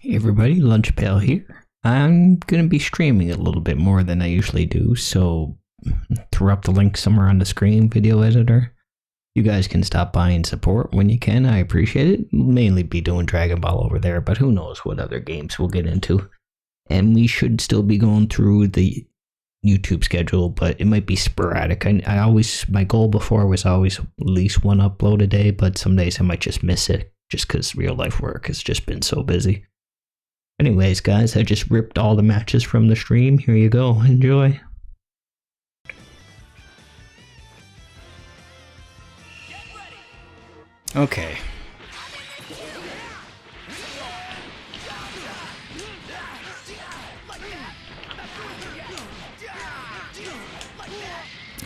Hey everybody, Lunchpail here. I'm going to be streaming a little bit more than I usually do, so throw up the link somewhere on the screen, video editor. You guys can stop by and support when you can. I appreciate it. Mainly be doing Dragon Ball over there, but who knows what other games we'll get into. And we should still be going through the YouTube schedule, but it might be sporadic. I, I always, my goal before was always at least one upload a day, but some days I might just miss it just because real life work has just been so busy. Anyways, guys, I just ripped all the matches from the stream. Here you go. Enjoy. Okay.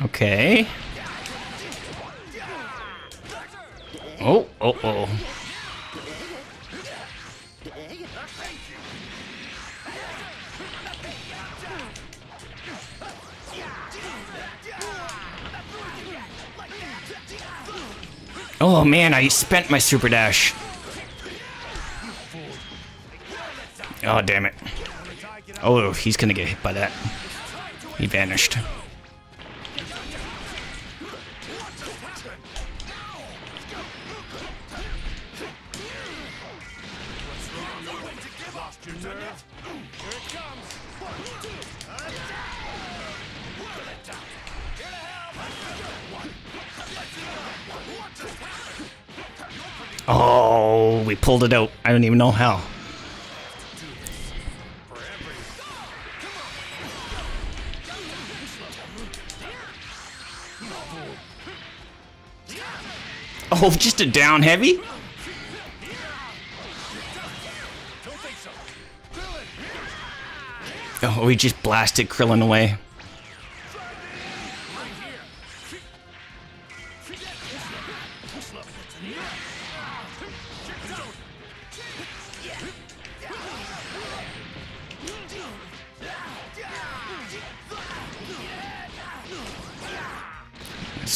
Okay. Oh, oh, oh. Oh man, I spent my super dash. Oh damn it. Oh, he's gonna get hit by that. He vanished. We pulled it out. I don't even know how. Oh, just a down heavy? Oh, we just blasted Krillin away.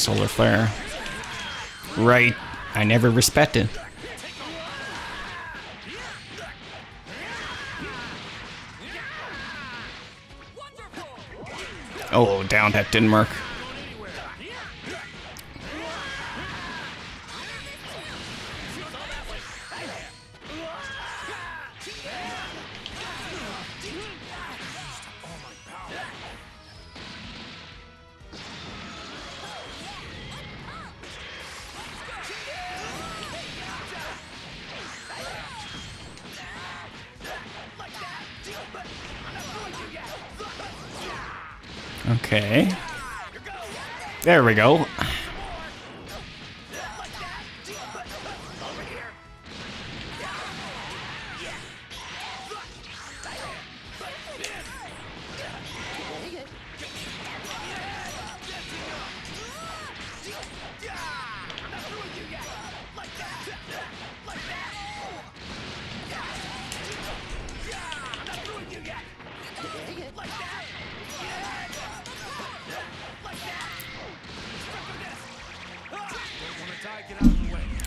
Solar flare. Right. I never respected. Oh, down that didn't work. Okay. There we go.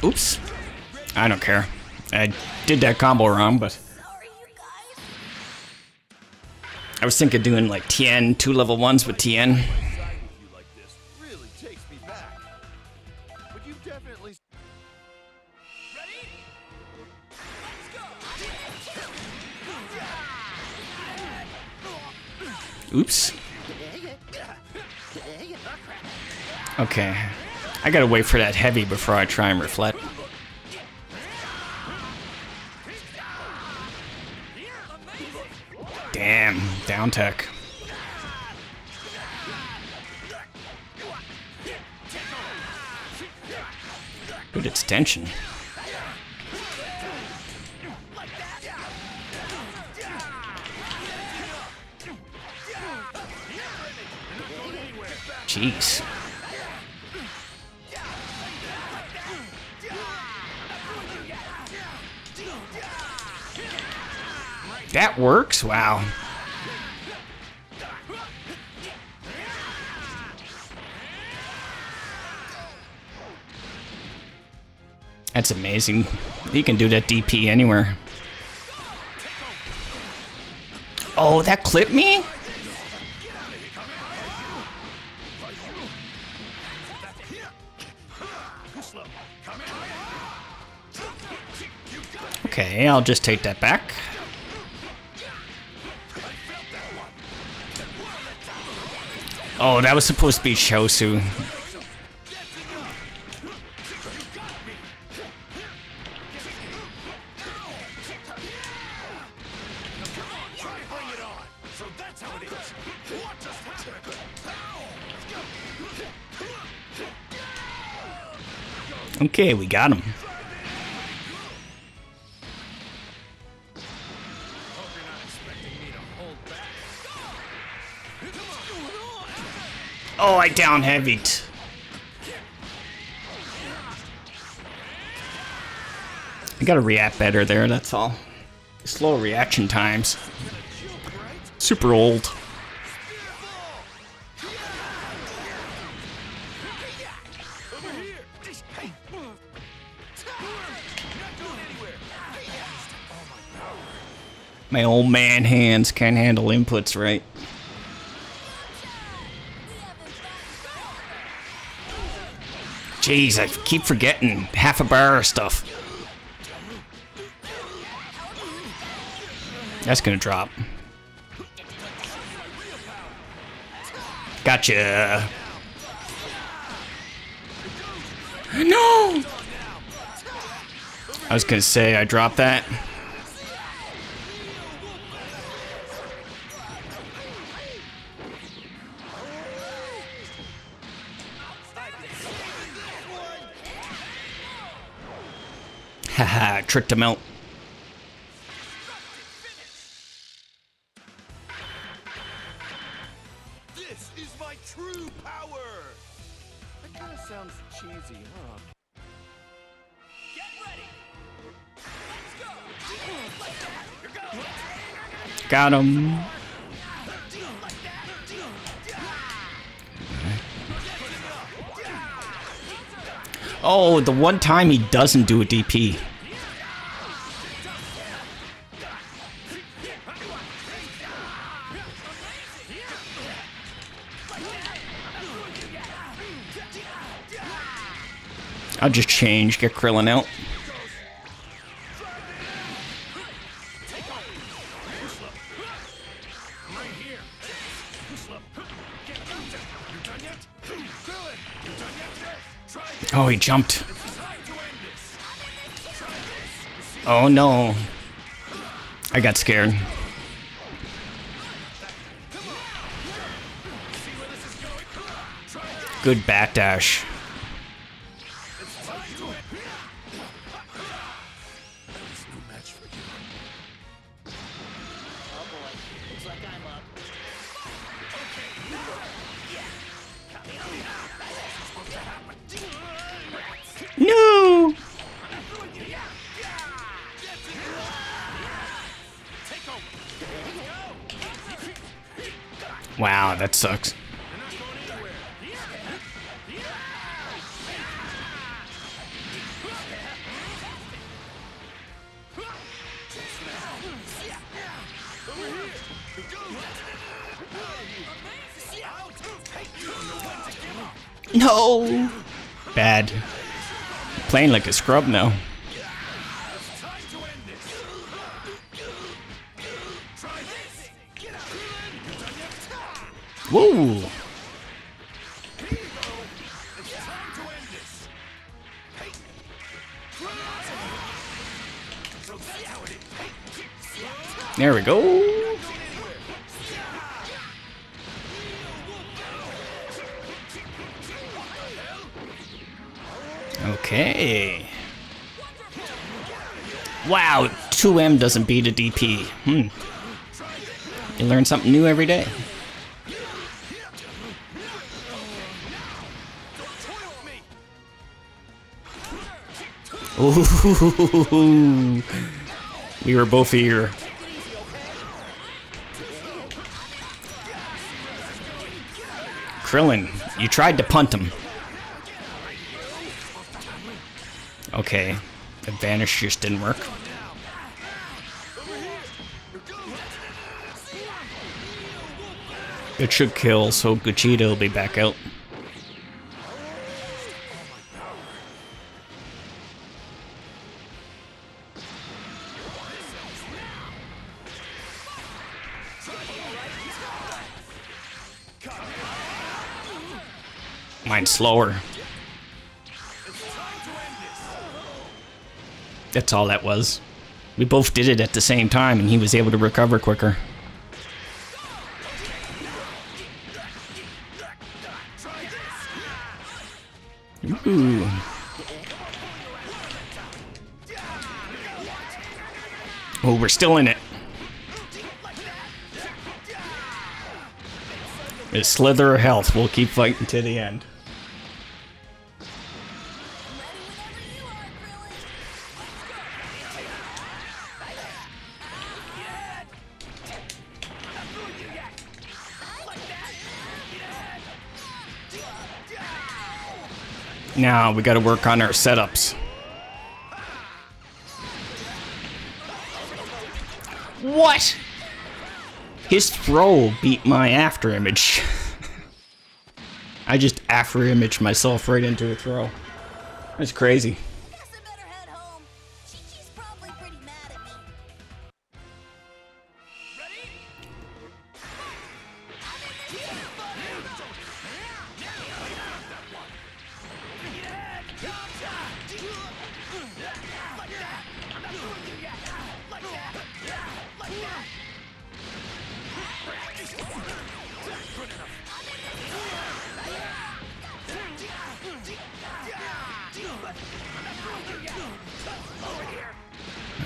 Oops. I don't care. I did that combo wrong, but... I was thinking of doing like Tien, two level ones with Tien. Oops. Okay. I gotta wait for that heavy before I try and reflect. Damn, down tech. Good extension. Jeez. That works? Wow. That's amazing. He can do that DP anywhere. Oh, that clipped me? Okay, I'll just take that back. Oh, that was supposed to be Chiaotzu. Okay, we got him. Oh, I down heavied. I gotta react better there, that's all. Slow reaction times. Super old. My old man hands can't handle inputs right. Jeez, I keep forgetting half a bar of stuff. That's gonna drop. Gotcha. No! I was gonna say, I dropped that. Haha, tricked him out. This is my true power! That kind of sounds cheesy, huh? Get ready! Let's go! Got him. Oh, the one time he doesn't do a DP. I'll just change, get Krillin out. Oh, he jumped. Oh no. I got scared. Good bat That sucks. No! Bad. Playing like a scrub now. Whoa! There we go. Okay. Wow, 2M doesn't beat a DP. Hmm. You learn something new every day. We were both here. Krillin, you tried to punt him. Okay, the vanish just didn't work. It should kill, so Gachita will be back out. Slower. That's all that was. We both did it at the same time, and he was able to recover quicker. Ooh. Oh, we're still in it. It's slither of health. We'll keep fighting to the end. Now we got to work on our setups. What? His throw beat my after image. I just after imaged myself right into a throw. That's crazy.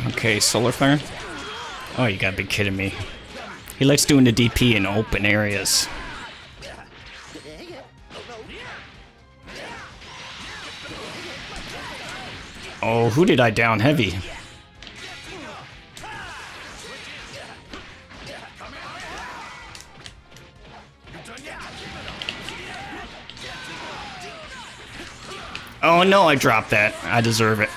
Okay, solar flare. Oh, you gotta be kidding me. He likes doing the DP in open areas. Oh, who did I down heavy? Oh no, I dropped that. I deserve it.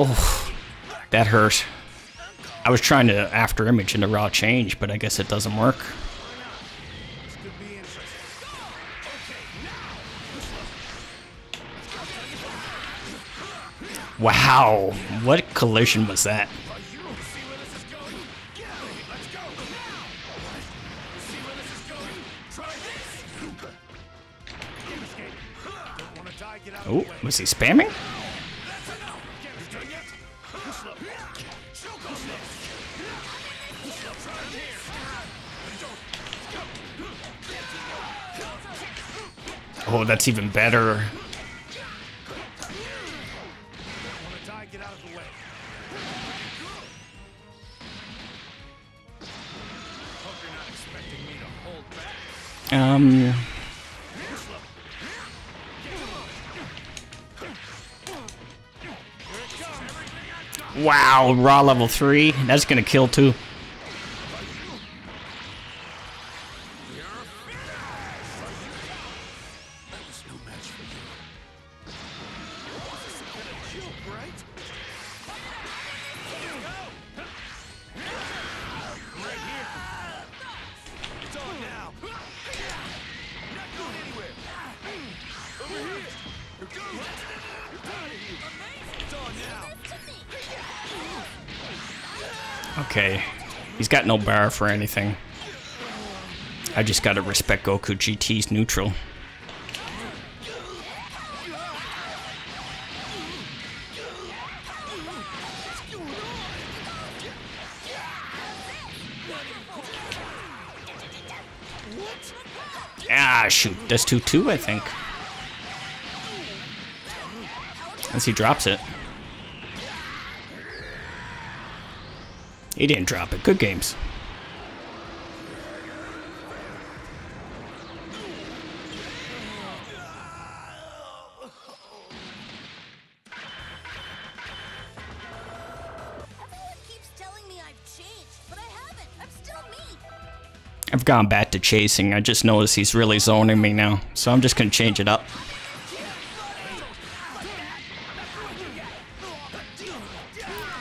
Oh, that hurt. I was trying to after image into raw change, but I guess it doesn't work. Wow, what collision was that? Oh, was he spamming? Oh, that's even better. Get out of the way. Hope you're not expecting me to hold back. Um. Wow, raw level 3. That's gonna kill too. Okay. He's got no bar for anything. I just gotta respect Goku GT's neutral. Ah, shoot. That's 2-2, I think. As he drops it. He didn't drop it. Good games. Everyone keeps telling me I've changed, but I haven't. I'm still me. I've gone back to chasing. I just noticed he's really zoning me now. So I'm just gonna change it up.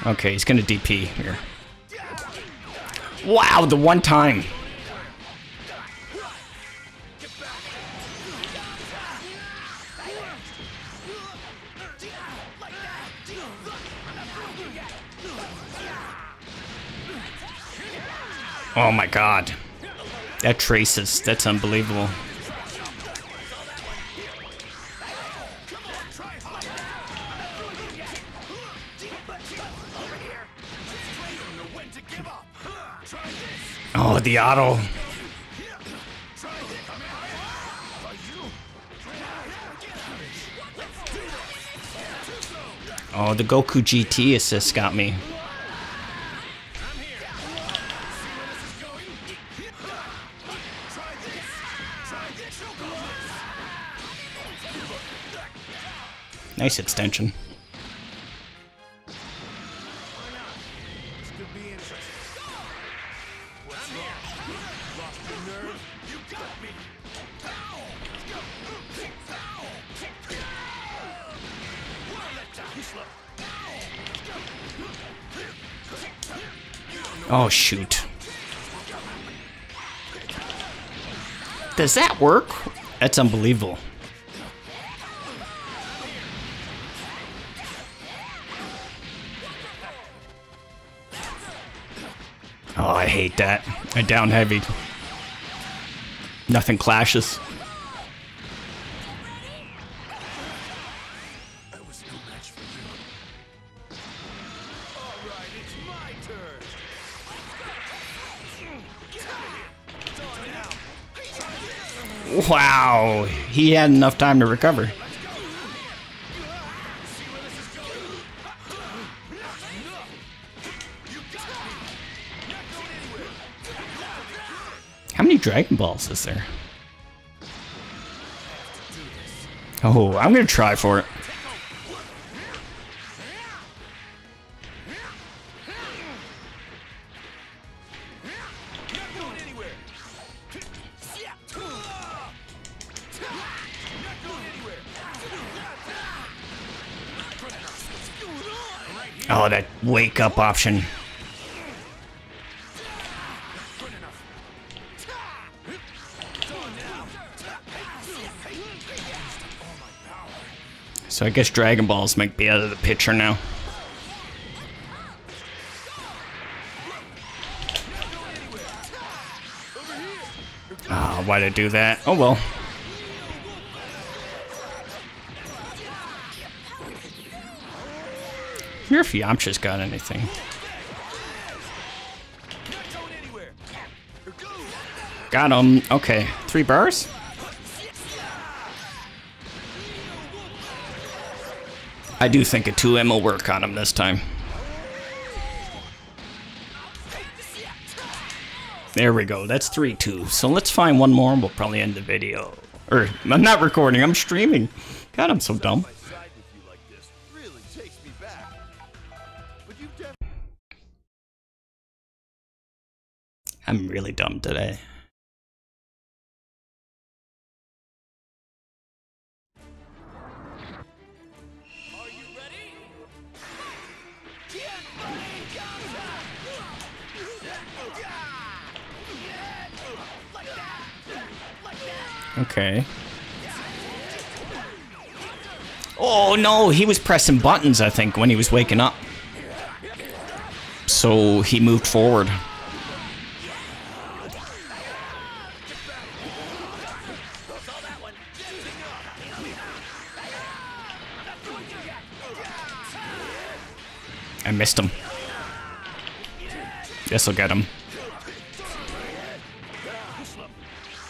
Okay, he's gonna DP here. Wow, the one time. Oh my god. That traces. That's unbelievable. Oh, the auto. Oh, the Goku GT assist got me. Nice extension. Oh, shoot. Does that work? That's unbelievable. Oh, I hate that. I down heavy. Nothing clashes. I was no match for you. All right, Wow. He had enough time to recover. How many Dragon Balls is there? Oh, I'm gonna try for it. Oh, that wake up option. So I guess Dragon Balls might be out of the picture now. Ah, why'd I do that? Oh well. Wonder if Yamcha's got anything. Got him. Okay. Three bars? I do think a 2M will work on him this time. There we go. That's 3-2. So let's find one more and we'll probably end the video. Or, I'm not recording. I'm streaming. God, I'm so dumb. I'm really dumb today. Are you ready? Okay. Oh no, he was pressing buttons, I think, when he was waking up. So he moved forward. Missed him. This'll get him.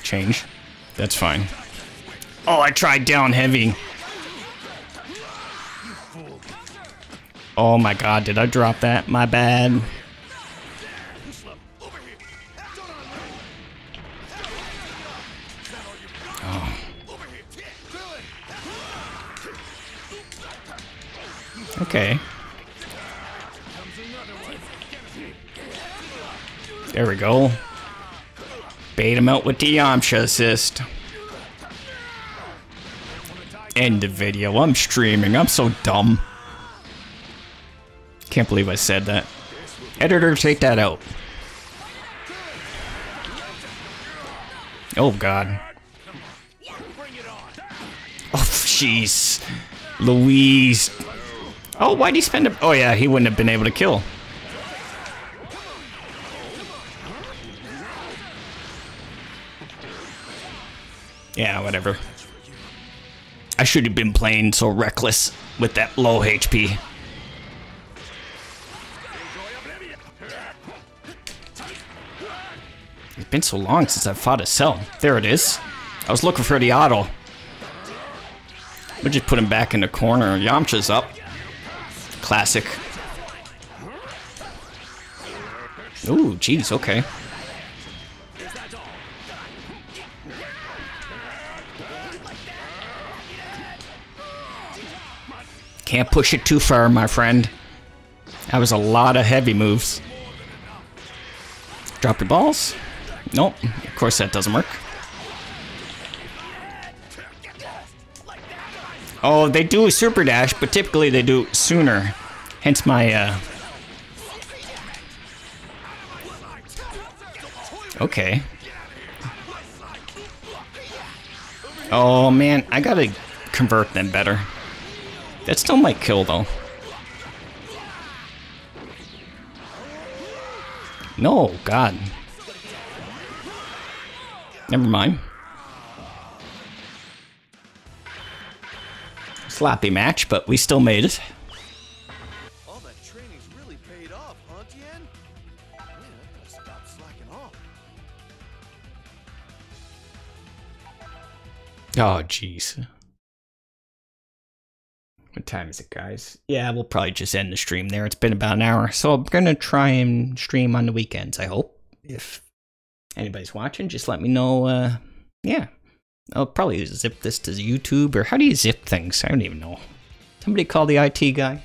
Change. That's fine. Oh, I tried down heavy. Oh my god, did I drop that? My bad. Oh. Okay. There we go. Bait him out with the Yamcha assist. End the video. I'm streaming. I'm so dumb. Can't believe I said that. Editor, take that out. Oh, God. Oh, jeez. Louise. Oh, why'd he spend a... Oh, yeah, he wouldn't have been able to kill. Yeah, whatever. I should have been playing so reckless with that low HP. It's been so long since I've fought a Cell. There it is. I was looking for the auto. We'll just put him back in the corner. Yamcha's up. Classic. Ooh, jeez, okay. Can't push it too far, my friend. That was a lot of heavy moves. Drop your balls. Nope, of course that doesn't work. Oh, they do a super dash, but typically they do sooner. Hence my, uh... Okay. Oh, man, I gotta convert them better. That still might kill, though. No, God. Never mind. Sloppy match, but we still made it. All that training's really paid off, huh, Tien? Man, I gotta stop slacking off. Oh, jeez. What time is it, guys? Yeah, we'll probably just end the stream there. It's been about an hour. So I'm going to try and stream on the weekends, I hope. If anybody's watching, just let me know. Uh, yeah. I'll probably zip this to YouTube, or how do you zip things? I don't even know. Somebody call the IT guy.